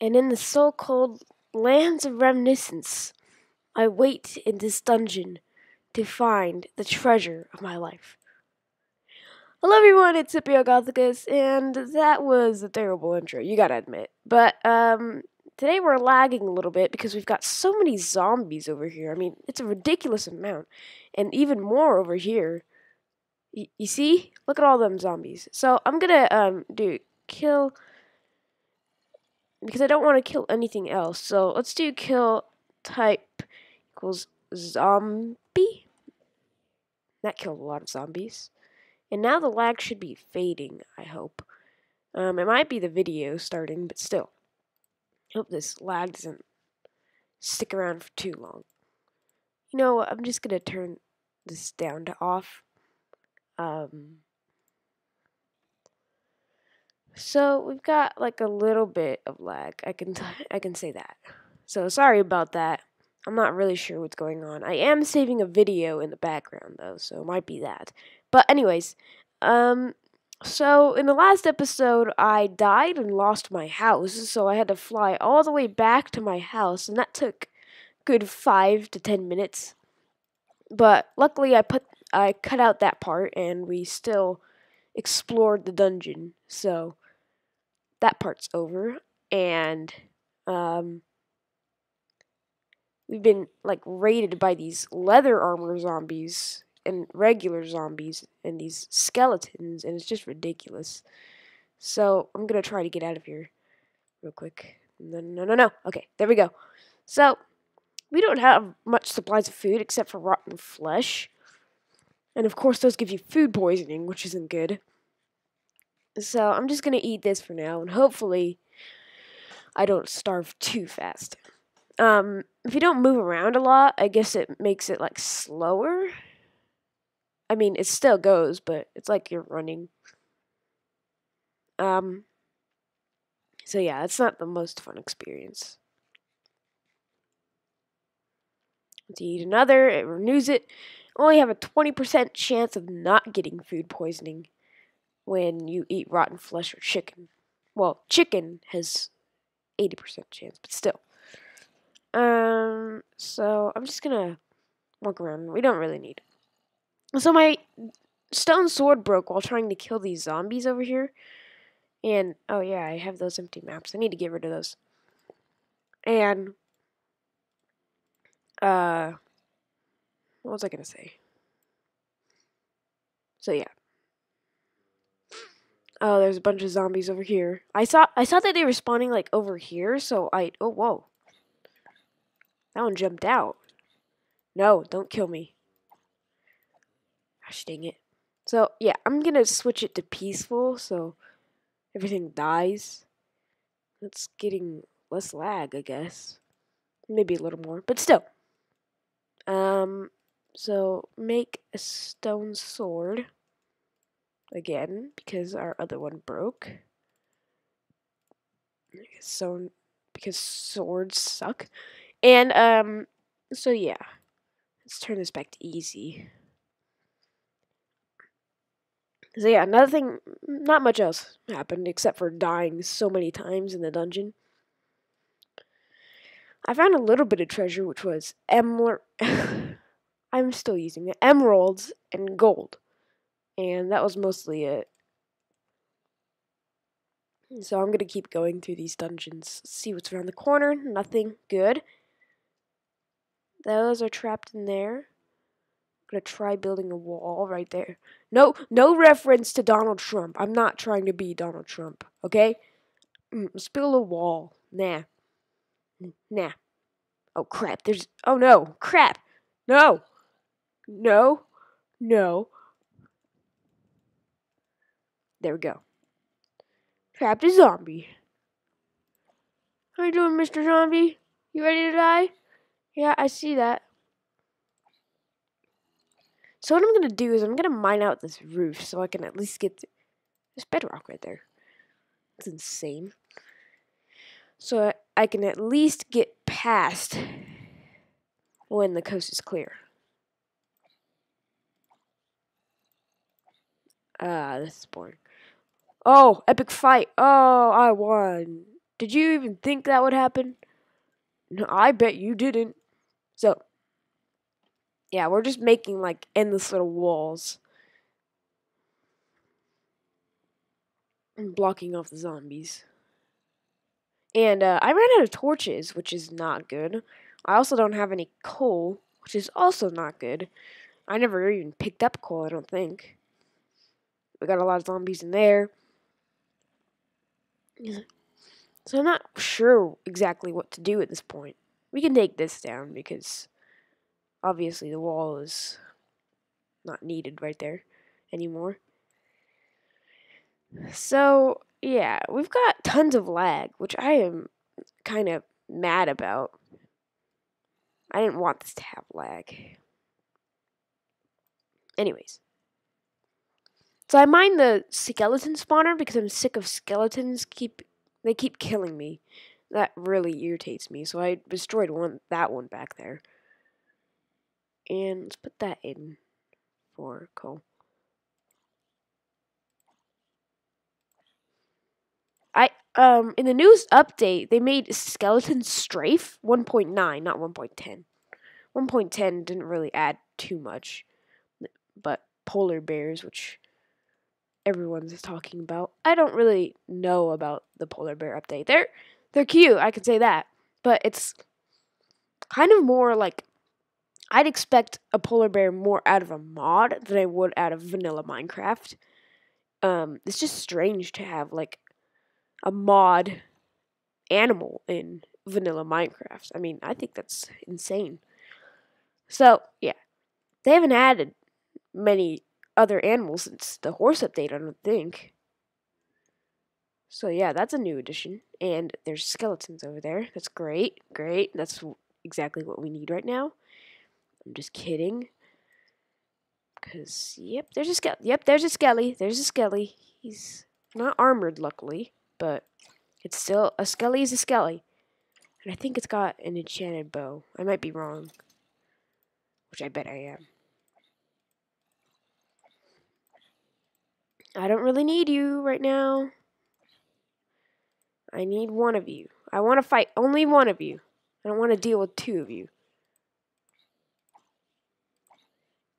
and in the so called lands of reminiscence, I wait in this dungeon to find the treasure of my life. Hello everyone, it's Scipio Gothicus, and that was a terrible intro, you gotta admit. But um today we're lagging a little bit because we've got so many zombies over here. I mean, it's a ridiculous amount. And even more over here. Y- you see? Look at all them zombies. So I'm gonna um do kill because I don't want to kill anything else. So let's do kill type equals zombie. That killed a lot of zombies. And now the lag should be fading, I hope. Um, it might be the video starting, but still. I Hope this lag doesn't stick around for too long. You know what? I'm just gonna turn this down to off. Um, so we've got like a little bit of lag. I can t- I can say that. So sorry about that. I'm not really sure what's going on. I am saving a video in the background though, so it might be that. But anyways, um so in the last episode I died and lost my house, so I had to fly all the way back to my house and that took good 5 to 10 minutes. But luckily I put I cut out that part and we still explored the dungeon. So that part's over and um we've been like raided by these leather armor zombies and regular zombies and these skeletons and it's just ridiculous. So I'm gonna try to get out of here real quick. No no no no. Okay, there we go. So we don't have much supplies of food except for rotten flesh. And of course those give you food poisoning, which isn't good. So I'm just gonna eat this for now, and hopefully, I don't starve too fast. Um, if you don't move around a lot, I guess it makes it like slower. I mean, it still goes, but it's like you're running. Um. So yeah, it's not the most fun experience. To eat another, it renews it. Only have a twenty percent chance of not getting food poisoning when you eat rotten flesh or chicken. Well, chicken has 80% chance, but still. Um, so I'm just gonna walk around. We don't really need it. So my stone sword broke while trying to kill these zombies over here. And, oh yeah, I have those empty maps. I need to get rid of those. And, uh, what was I gonna say? So yeah. Oh, there's a bunch of zombies over here. I saw I saw that they were spawning like over here, so I oh whoa. That one jumped out. No, don't kill me. Gosh dang it. So yeah, I'm gonna switch it to peaceful so everything dies. It's getting less lag, I guess. Maybe a little more, but still. Um so make a stone sword again because our other one broke. So because swords suck. And um so yeah. Let's turn this back to easy. So yeah, another thing not much else happened except for dying so many times in the dungeon. I found a little bit of treasure which was emerald I'm still using it. Emeralds and gold. And that was mostly it. So I'm going to keep going through these dungeons. See what's around the corner. Nothing. Good. Those are trapped in there. I'm going to try building a wall right there. No, no reference to Donald Trump. I'm not trying to be Donald Trump. Okay? Mm, let's build a wall. Nah. Nah. Oh, crap. There's... Oh, no. Crap. No. No. No. There we go. Trapped a zombie. How you doing, Mr. Zombie? You ready to die? Yeah, I see that. So what I'm gonna do is I'm gonna mine out this roof so I can at least get this bedrock right there. It's insane. So I can at least get past when the coast is clear. Ah, this is boring. Oh, epic fight. Oh, I won. Did you even think that would happen? No, I bet you didn't. So, yeah, we're just making like endless little walls. And blocking off the zombies. And uh, I ran out of torches, which is not good. I also don't have any coal, which is also not good. I never even picked up coal, I don't think. We got a lot of zombies in there. So I'm not sure exactly what to do at this point. We can take this down because obviously the wall is not needed right there anymore. So, yeah, we've got tons of lag, which I am kind of mad about. I didn't want this to have lag. Anyways. So I mined the skeleton spawner because I'm sick of skeletons keep they keep killing me. That really irritates me. So I destroyed one that one back there. And let's put that in for coal. I um in the news update they made skeleton strafe 1.9, not 1.10. 1.10 didn't really add too much, but polar bears, which everyone's talking about. I don't really know about the polar bear update. They're they're cute, I can say that. But it's kind of more like I'd expect a polar bear more out of a mod than I would out of vanilla Minecraft. Um, it's just strange to have like a mod animal in vanilla Minecraft. I mean, I think that's insane. So, yeah. They haven't added many other animals since the horse update, I don't think. So yeah, that's a new addition. And there's skeletons over there. That's great. Great. That's exactly what we need right now. I'm just kidding. Cause yep, there's a skelly. Yep, there's a skelly. There's a skelly. He's not armored, luckily, but it's still a skelly is a skelly. And I think it's got an enchanted bow. I might be wrong, which I bet I am. I don't really need you right now. I need one of you. I want to fight only one of you. I don't want to deal with two of you.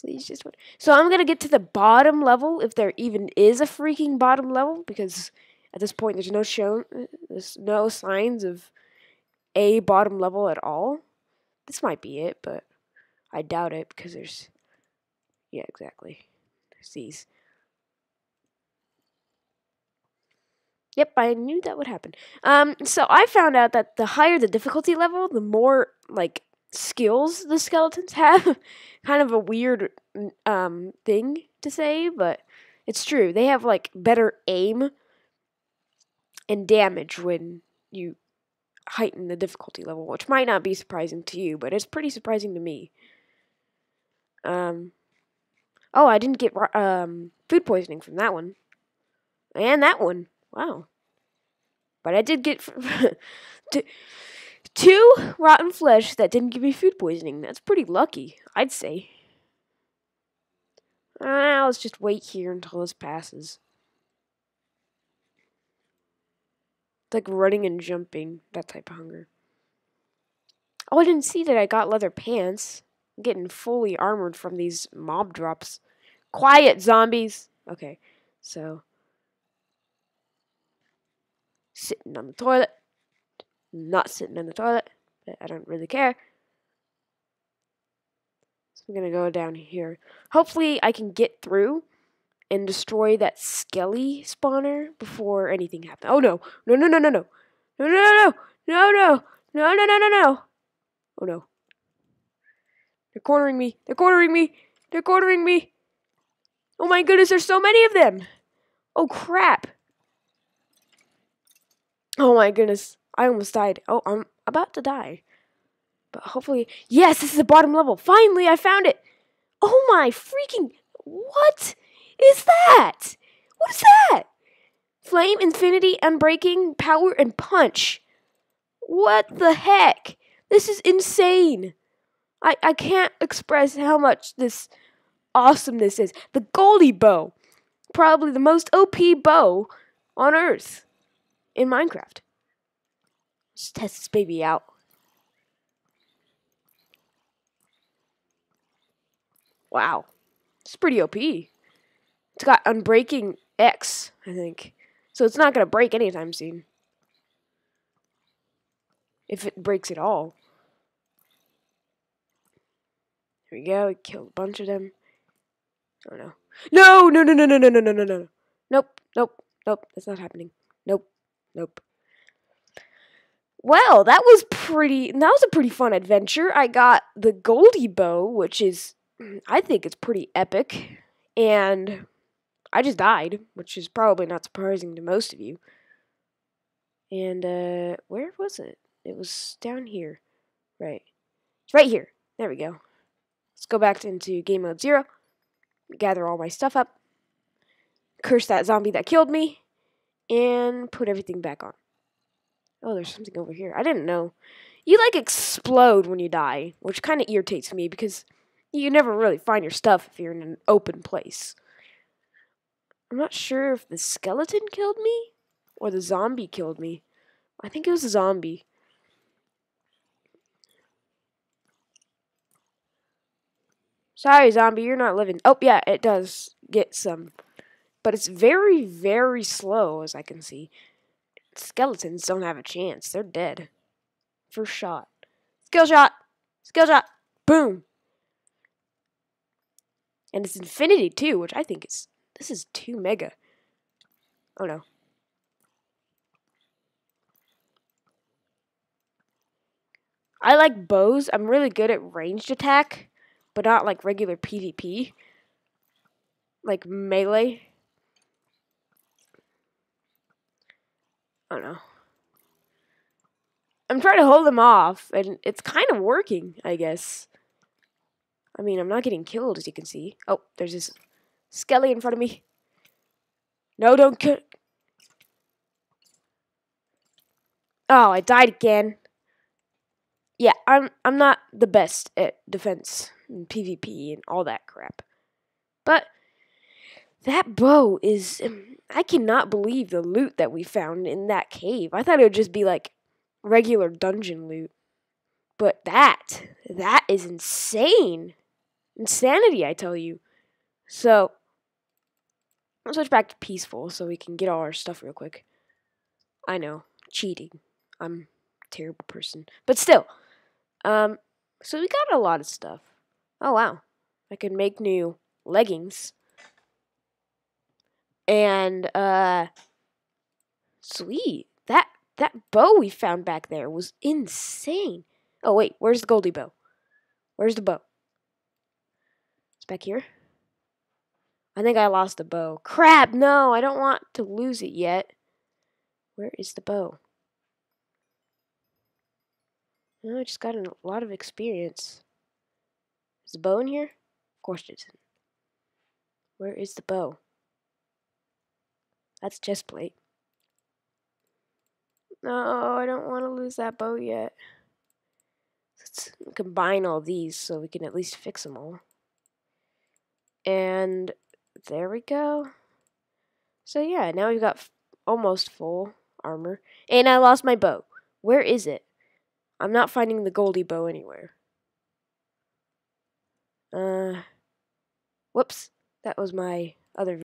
Please just. So I'm going to get to the bottom level, if there even is a freaking bottom level, because at this point there's no shown, there's no signs of a bottom level at all. This might be it, but I doubt it, because there's, yeah, exactly. There's these. Yep, I knew that would happen. Um, so I found out that the higher the difficulty level, the more like skills the skeletons have. kind of a weird um thing to say, but it's true. They have like better aim and damage when you heighten the difficulty level, which might not be surprising to you, but it's pretty surprising to me. Um, oh, I didn't get um food poisoning from that one, and that one. Wow. But I did get two rotten flesh that didn't give me food poisoning. That's pretty lucky, I'd say. Uh, let's just wait here until this passes. It's like running and jumping, that type of hunger. Oh, I didn't see that I got leather pants. I'm getting fully armored from these mob drops. Quiet, zombies! Okay, so sitting on the toilet, not sitting on the toilet, but I don't really care. So I'm going to go down here. Hopefully I can get through and destroy that Skelly spawner before anything happens. Oh no. No no no no no. No no no no. No no. No no no no no. Oh no. They're cornering me. They're cornering me. They're cornering me. Oh my goodness, there's so many of them. Oh crap. Oh my goodness. I almost died. Oh, I'm about to die. But hopefully. Yes, this is the bottom level. Finally, I found it. Oh my freaking. What is that? What is that? Flame, Infinity, Unbreaking, Power, and Punch. What the heck? This is insane. I, I can't express how much this awesomeness is. The Goldie Bow. Probably the most OP bow on Earth in Minecraft. Let's test this baby out. Wow. It's pretty OP. It's got Unbreaking X, I think. So it's not going to break anytime soon. If it breaks at all. Here we go. We killed a bunch of them. Oh no. No, no, no, no, no, no, no, no, no, no. Nope, nope, nope. That's not happening. Nope, nope. Well, that was pretty. That was a pretty fun adventure. I got the Goldie bow, which is, I think, it's pretty epic, and I just died, which is probably not surprising to most of you. And uh, where was it? It was down here, right? It's right here. There we go. Let's go back into game mode zero. Gather all my stuff up. Curse that zombie that killed me, and put everything back on. Oh, there's something over here. I didn't know. You like explode when you die, which kind of irritates me because you never really find your stuff if you're in an open place. I'm not sure if the skeleton killed me or the zombie killed me. I think it was a zombie. Sorry, zombie, you're not living. Oh, yeah, it does get some. But it's very, very slow, as I can see. Skeletons don't have a chance. They're dead. First shot. Skill shot! Skill shot! Boom! And it's infinity, too, which I think is... This is too mega. Oh, no. I like bows. I'm really good at ranged attack, but not like regular PvP. Like melee. I don't know. I'm trying to hold them off, and it's kind of working, I guess. I mean, I'm not getting killed, as you can see. Oh, there's this skelly in front of me. No, don't kill. Oh, I died again. Yeah, I'm I'm not the best at defense and PvP and all that crap. But that bow is um, I cannot believe the loot that we found in that cave. I thought it would just be like regular dungeon loot. But that, that is insane. Insanity, I tell you. So, let's switch back to peaceful so we can get all our stuff real quick. I know, cheating. I'm a terrible person. But still, um, so we got a lot of stuff. Oh, wow. I can make new leggings. And uh sweet. That that bow we found back there was insane. Oh wait, where's the Goldie bow? Where's the bow? It's back here. I think I lost the bow. Crap, no, I don't want to lose it yet. Where is the bow? No, I just got a lot of experience. Is the bow in here? Of course it isn't. Where is the bow? That's chest plate. No, I don't want to lose that bow yet. Let's combine all these so we can at least fix them all. And there we go. So yeah, now we've got almost full armor. And I lost my bow. Where is it? I'm not finding the Goldie bow anywhere. Uh, whoops. That was my other